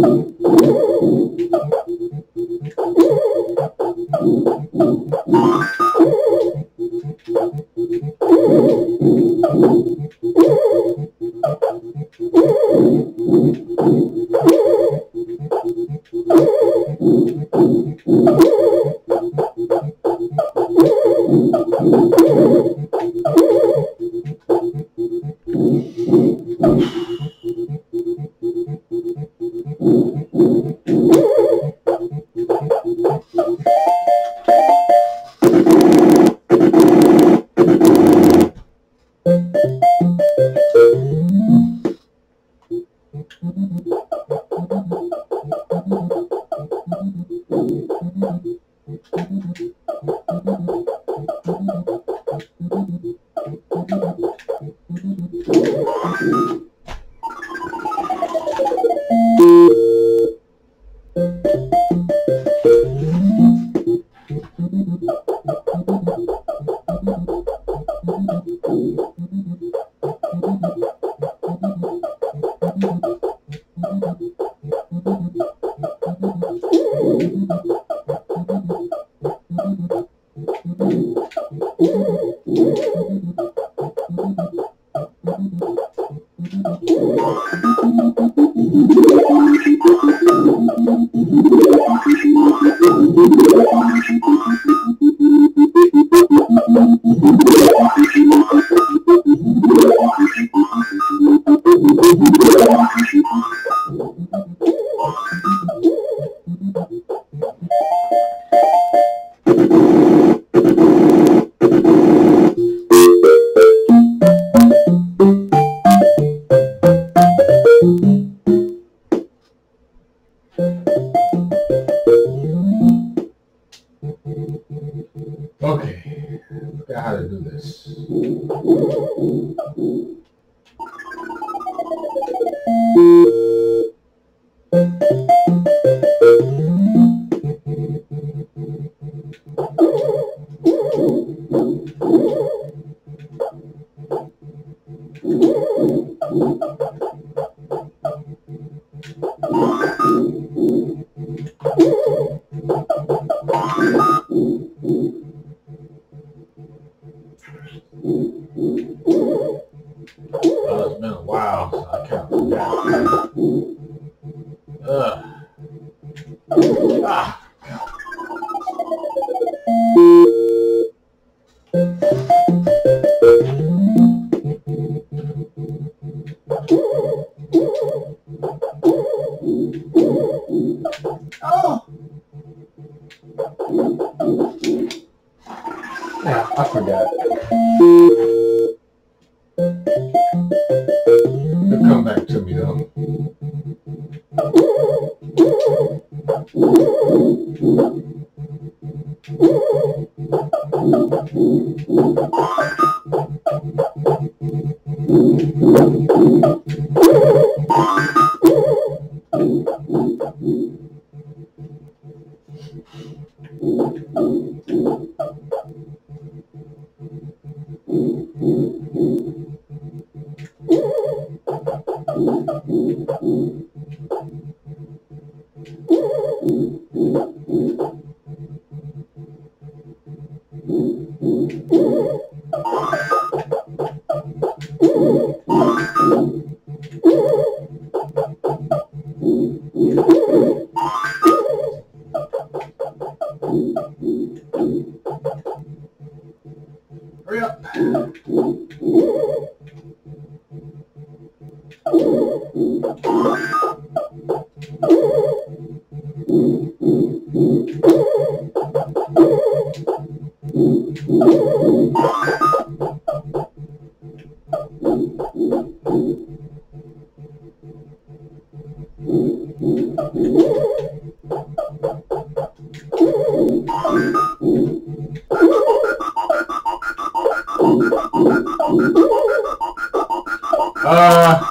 フフフフ。Uh,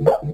Yeah.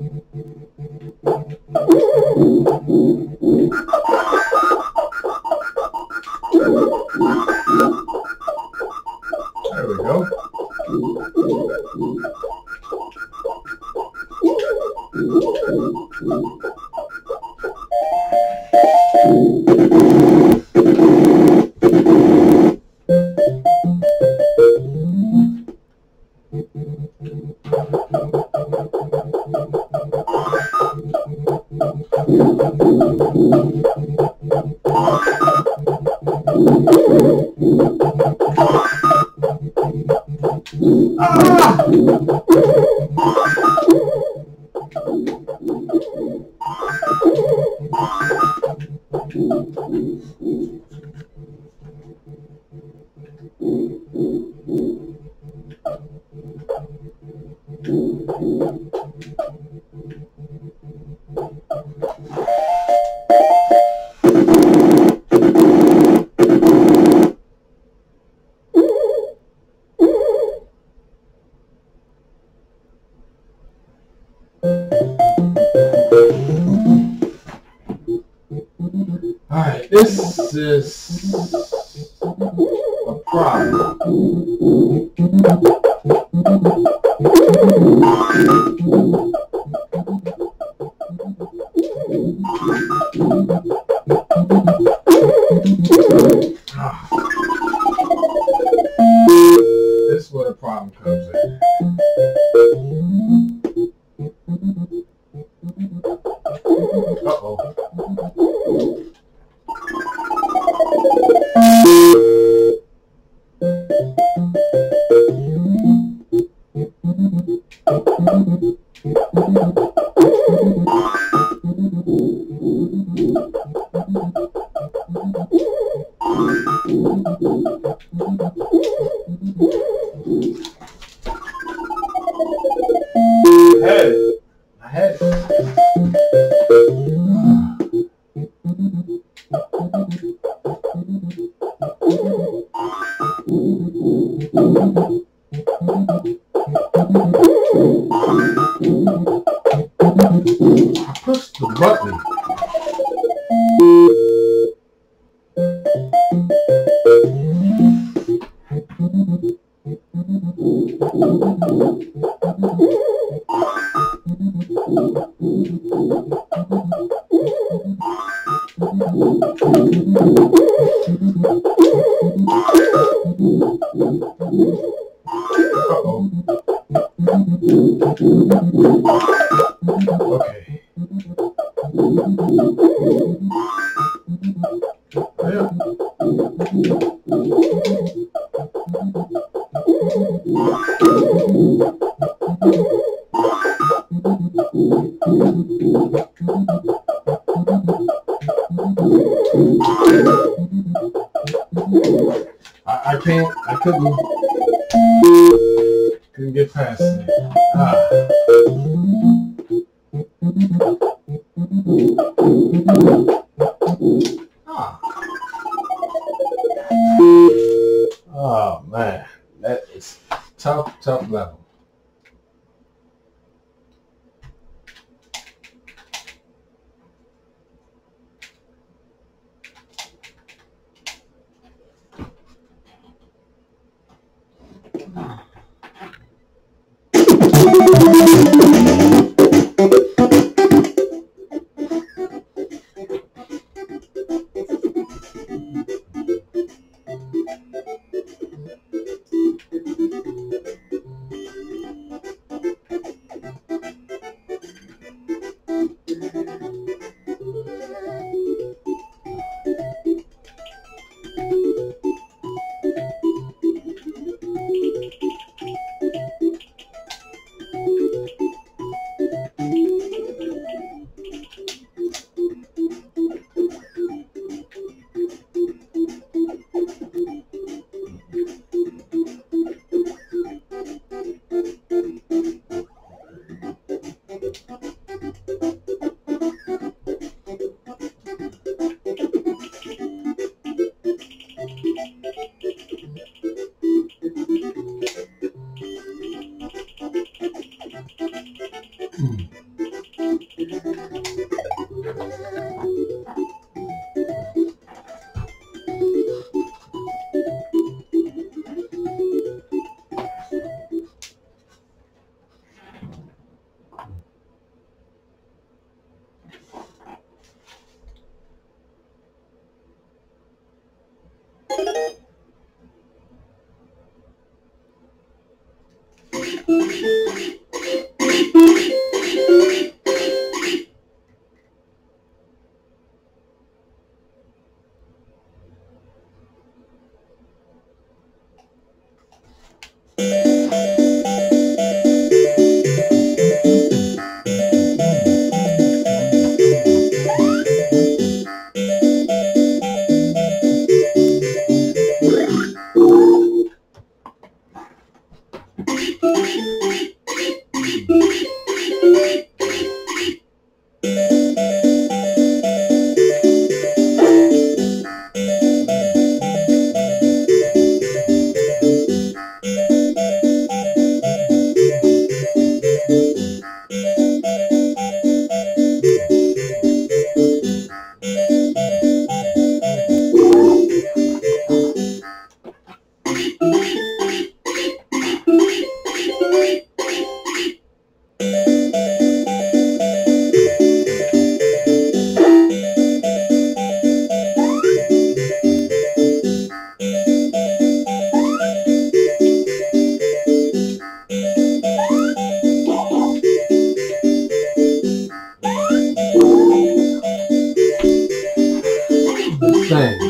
Thing.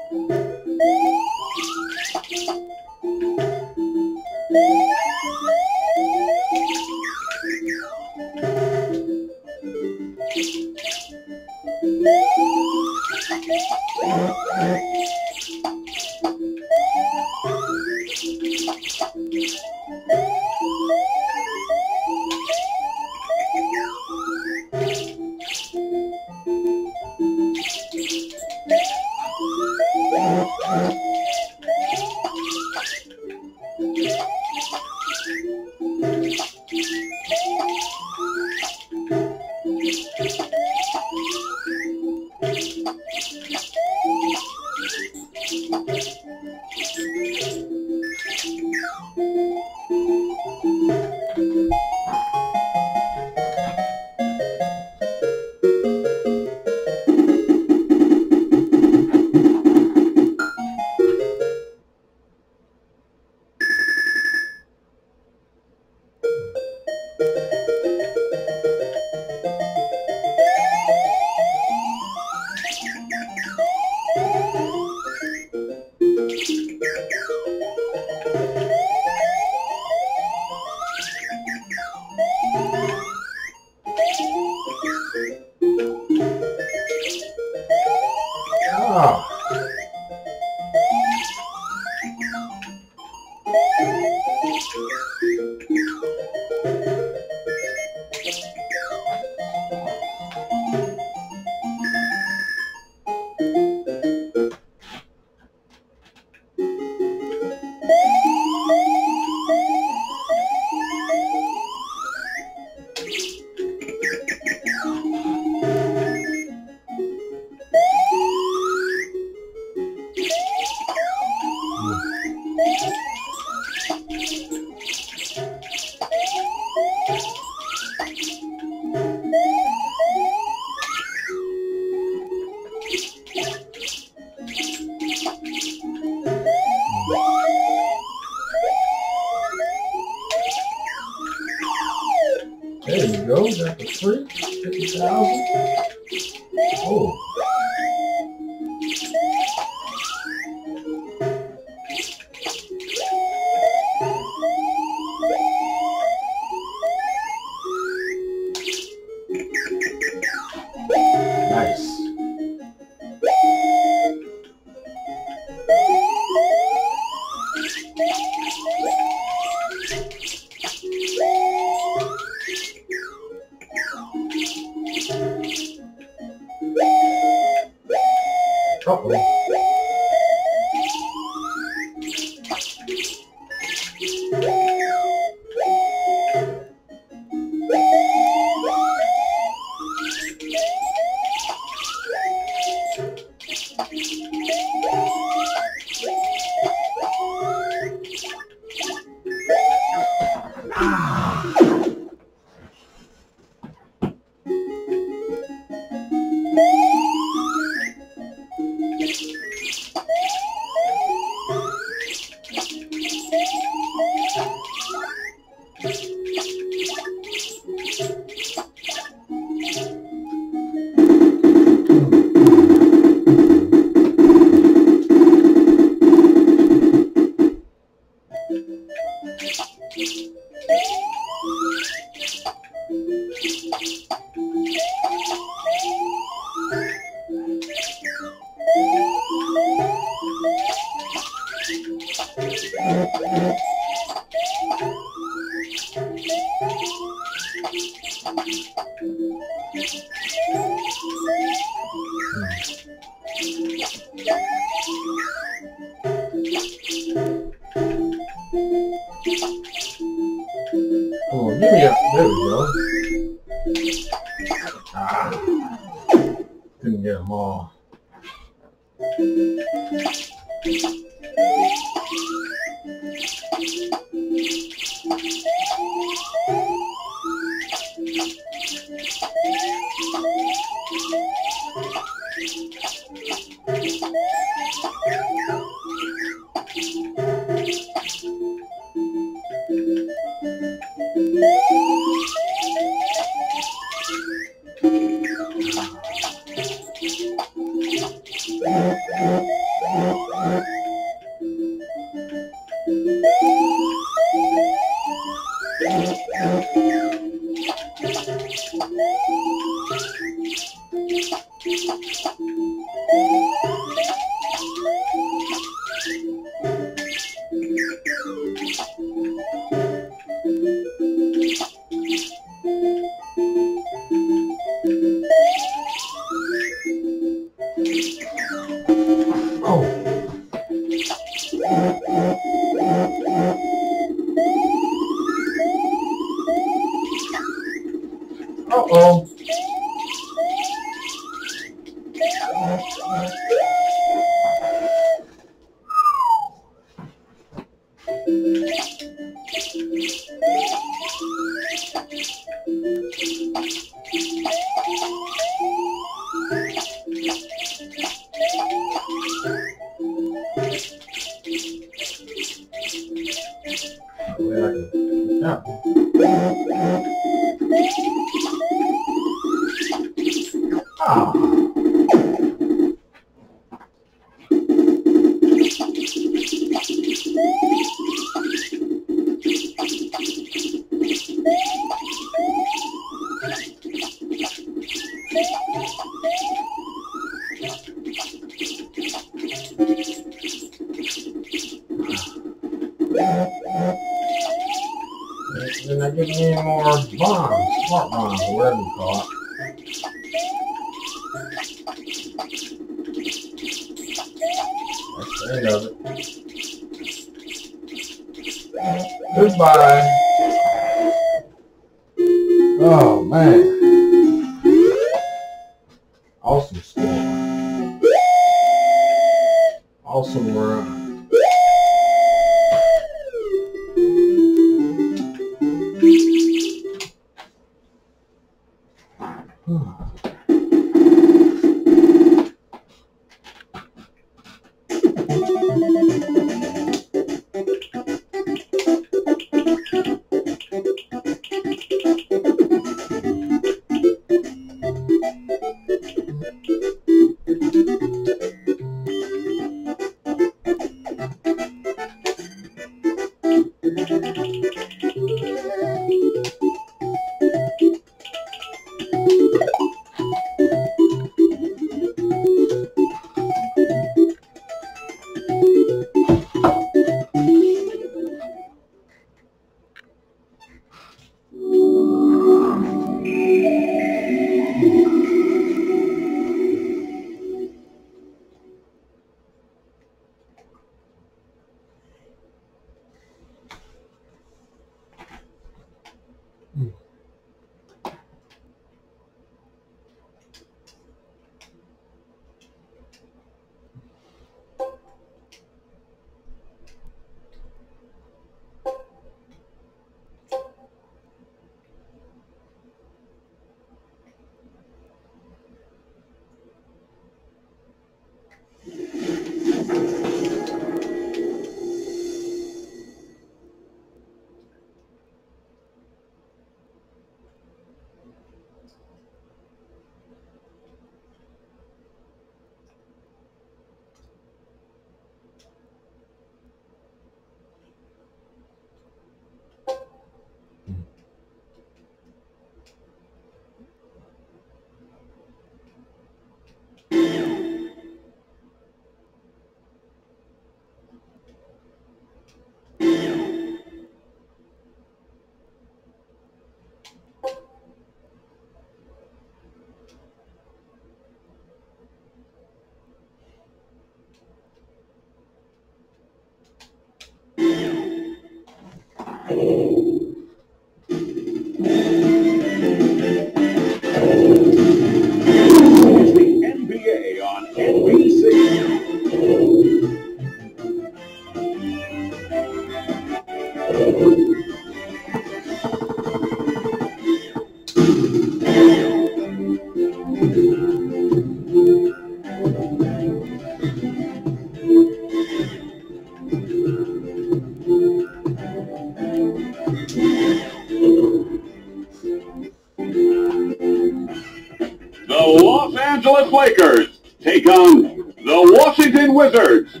Angeles Lakers take on the Washington Wizards.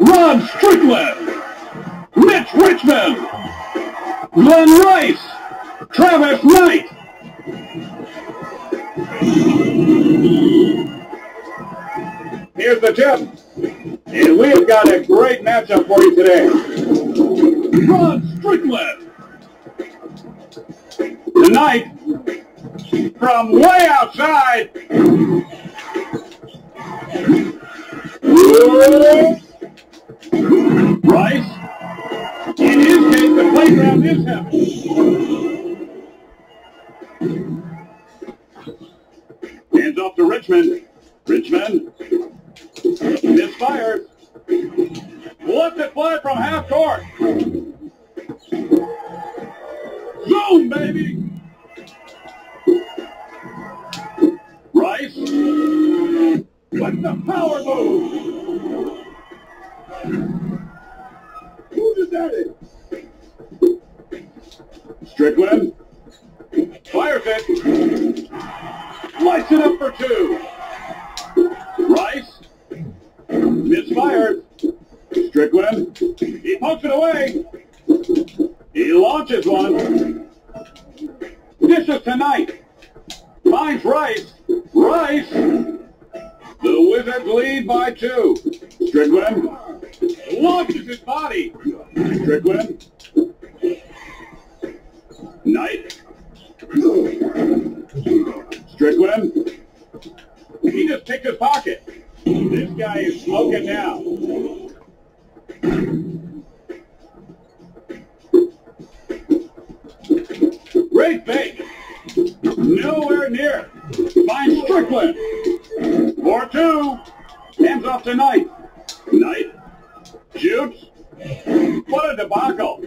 Rod Strickland, Mitch Richmond, Glen Rice, from off to Knight. Knight. Shoots. What a debacle.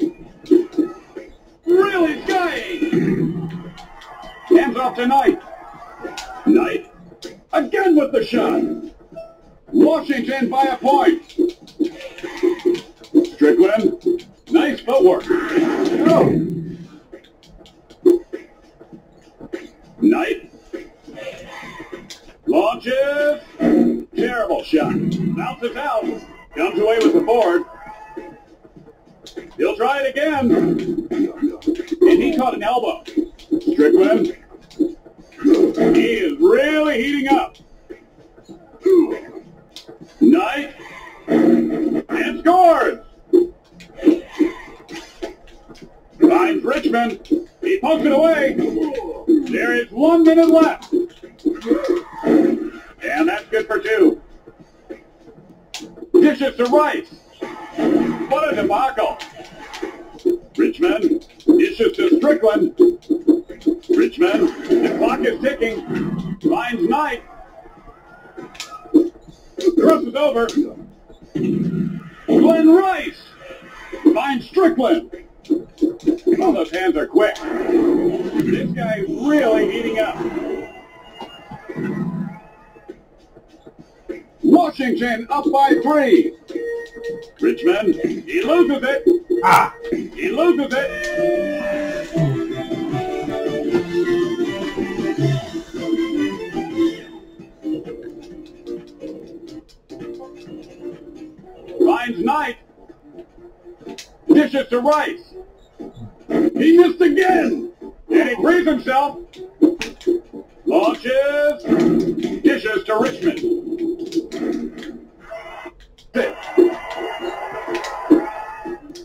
Really skying. Hands off to Knight. Again with the shot. Washington by a point. Strickland. Nice footwork. Oh. Knight. Launches. Terrible shot. Bounces out. Comes away with the board. He'll try it again. And he caught an elbow. Strickland. He is really heating up. Knight. And scores. Finds Richmond. He pokes it away. There is one minute left. And that's good for two. Dishes to Rice. What a debacle. Richmond dishes to Strickland. Richmond, the clock is ticking. Finds Knight. Crosses over. Glen Rice finds Strickland. Oh, those hands are quick. This guy is really heating up. Washington up by three. Richmond, he it. Ah! He it. Finds Knight. Dishes to Rice. He missed again. And he frees himself. Launches. Dishes to Richmond.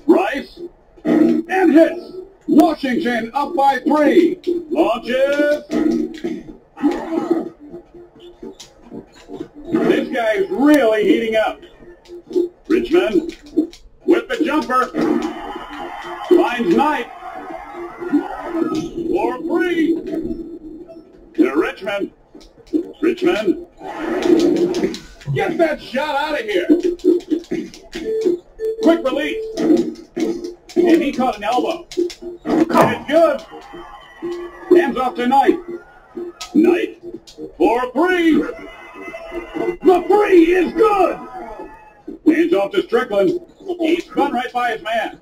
Rice. And hits. Washington up by three. Launches. This guy is really heating up. Richmond with the jumper. Finds Knight. For three. To Richmond. Richmond. Get that shot out of here. Quick release. And he caught an elbow. And it's good. Hands off to Knight. Knight. For three. The three is good. Hands off to Strickland. He's spun right by his man.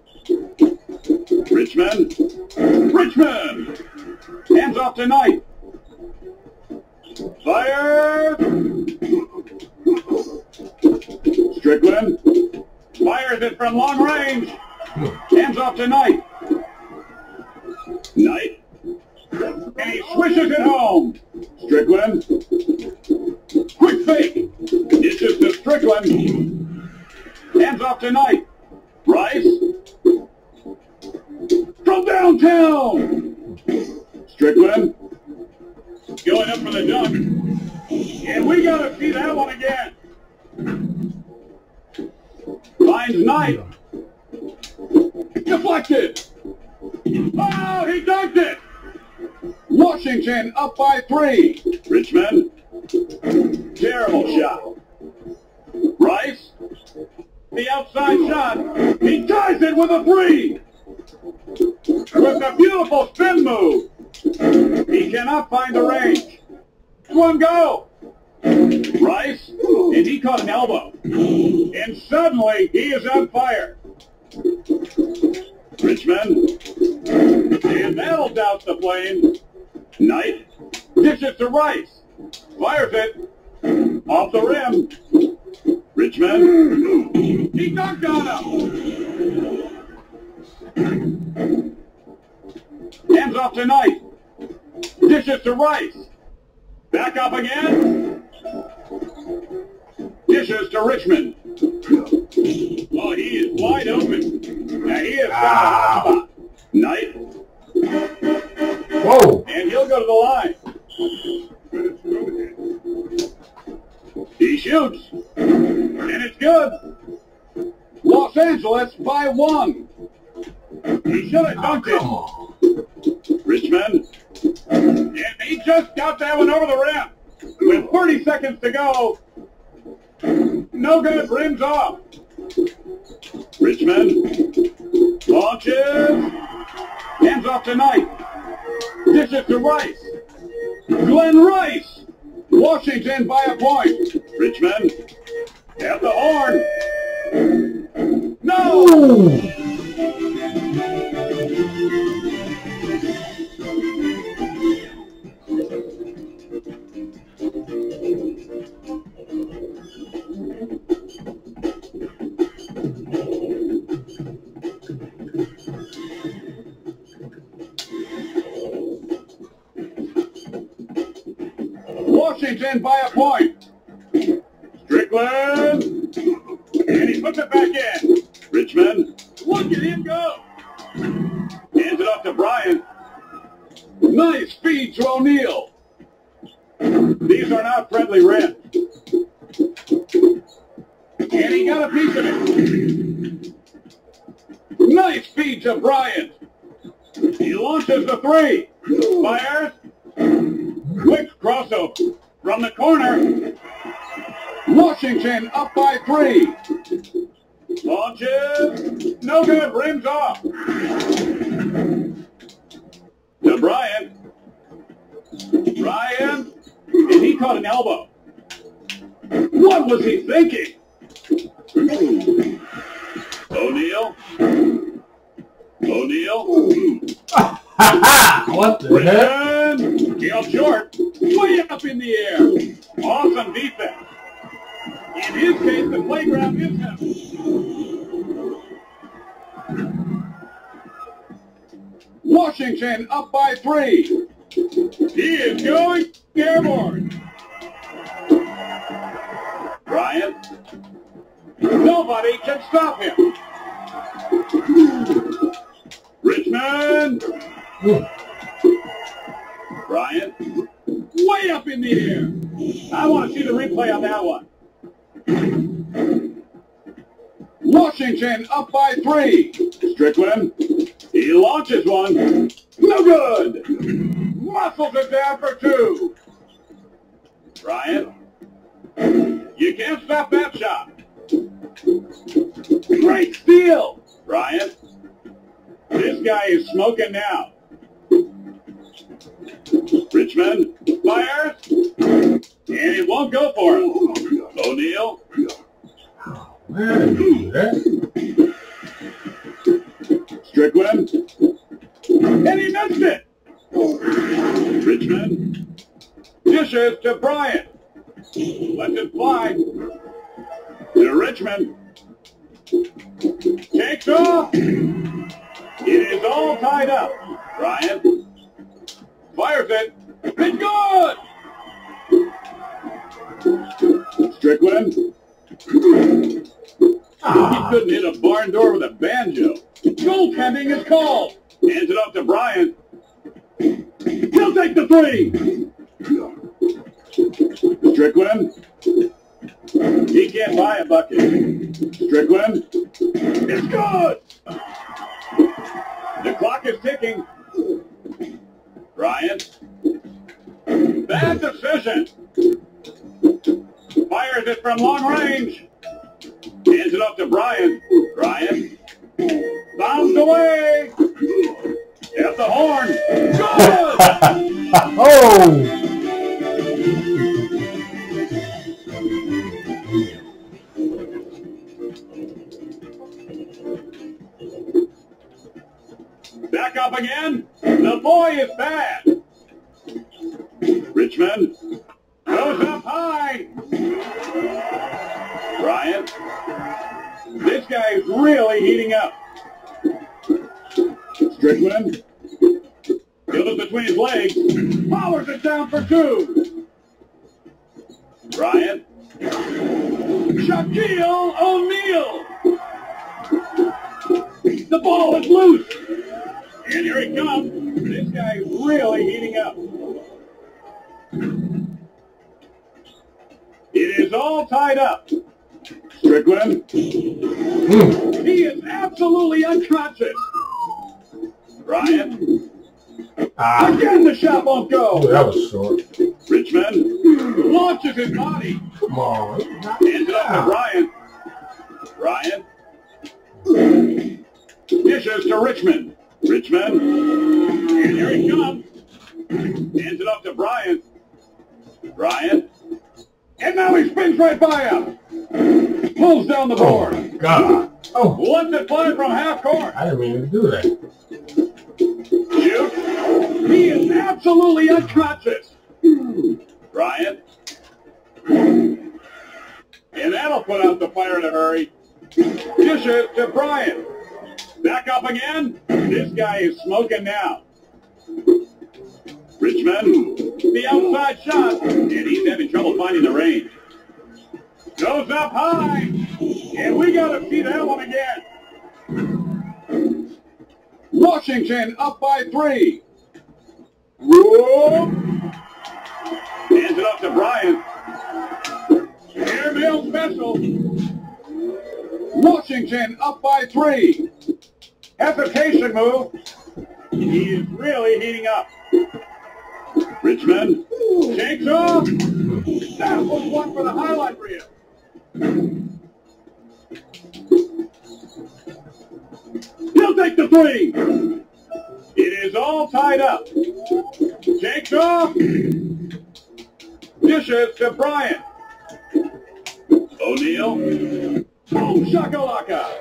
Richmond. Richmond. Hands off to Knight. Fire. Strickland. Fires it from long range. Hands off to Knight. Knight. And he swishes it home. Strickland. Quick fake. Dishes to Strickland. Hands off to Knight. Rice. From downtown. Strickland. Going up for the dunk. And we got to see that one again. Finds Knight. Deflected. Oh, he dunked it. Washington up by three. Richmond. Terrible shot. Rice. The outside shot. He ties it with a three. With a beautiful spin move. He cannot find the range. One go. Rice. And he caught an elbow. And suddenly he is on fire. Richmond. And that'll douse the flame. Knight dishes to Rice. Fires it. Off the rim. Richmond. He dunked on him. Hands off to Knight. Dishes to Rice. Back up again. Dishes to Richmond. Oh, he is wide open. Now he is ah. Knight. Whoa! And he'll go to the line. Seconds to go. No good. Rims off. Washington up by three. He is going airborne. Ryan, Nobody can stop him. Richmond. Bryant. Way up in the air. I want to see the replay on that one. Washington up by three. Strickland. He launches one. No good. Muscles it down for two. Ryan, you can't stop that shot. Great steal, Ryan. This guy is smoking now. Richmond fires, and it won't go for him. O'Neal. Strike one. And he missed it. Richmond dishes to Bryant. Let it fly. To Richmond. Takes off. It is all tied up. Bryant fires it. It's good. Strickland. Ah. He couldn't hit a barn door with a banjo. Goaltending is called. Hands it up to Bryant. He'll take the three. Strickland. He can't buy a bucket. Strickland. It's good. The clock is ticking. Bryant. Bad decision. Fires it from long range. Hands it up to Bryant. Bryant. Bounced away. At the horn. Good! oh! Back up again. The boy is bad. Richmond goes up high. Bryant. This guy is really heating up. Strickland. It between his legs. Powers it down for two. Bryant. Shaquille O'Neal. The ball is loose. And here it comes. This guy is really heating up. It is all tied up. Strickland. He is absolutely unconscious. Ryan? Ah, Again, the shot won't go. that was short. Richmond launches his body. Come on. Hands it up to Bryant. Bryant. Dishes to Richmond. Richmond. And here he comes. Hands it up to Bryant. Bryant. And now he spins right by him. Pulls down the Oh, board. my God. Oh, Lets it fly from half court. I didn't mean to do that. Shoot. He is absolutely unconscious. Bryant. And that'll put out the fire in a hurry. Dishes to Bryant. Back up again. This guy is smoking now. Richmond. The outside shot. And he's having trouble finding the range. Goes up high. And we got to see that one again. Washington up by three. Whoop. Hands it up to Bryant. Airmail special. Washington up by three. Hesitation move. He is really heating up. Richmond takes off. That was one for the highlight reel. He'll take the three. It is all tied up. Takes off. Dishes to Bryant. O'Neal. Boom oh, shakalaka.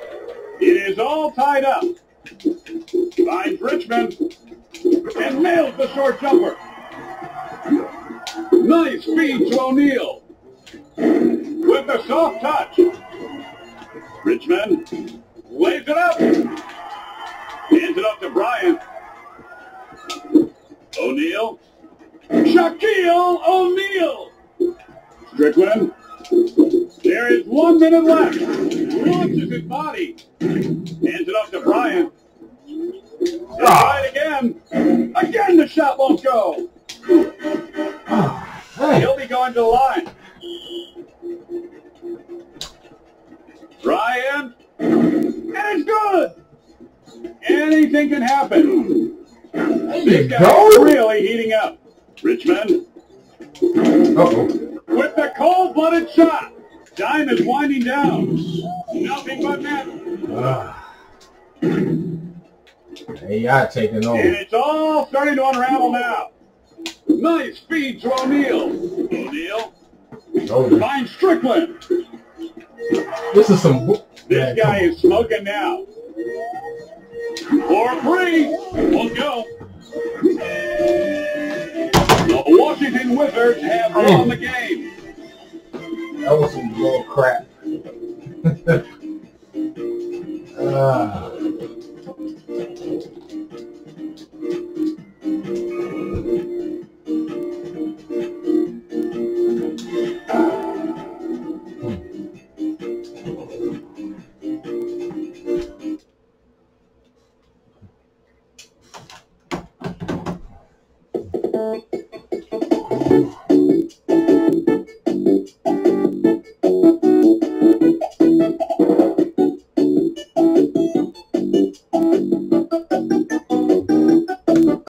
It is all tied up. Finds Richmond. And nails the short jumper. Nice feed to O'Neal. With the soft touch. Richmond lays it up. Hands it up to Bryant. O'Neal. Shaquille O'Neal. Strickland. There is one minute left. Launches his body. Hands it up to Bryant. Try it again. Again, the shot won't go. Hey. He'll be going to the line. Ryan. And it's good. Anything can happen. There This you go. is really heating up. Richmond Uh-oh. with the cold-blooded shot. Time is winding down. Nothing but net. Ah. AI taking And over. it's all starting to unravel now. Nice feed to O'Neal. O'Neal Oh, finds Strickland. this is some. This guy is smoking now. Four three. Won't go. The Washington Wizards have won the game. That was some bull crap. Ah. Thank you.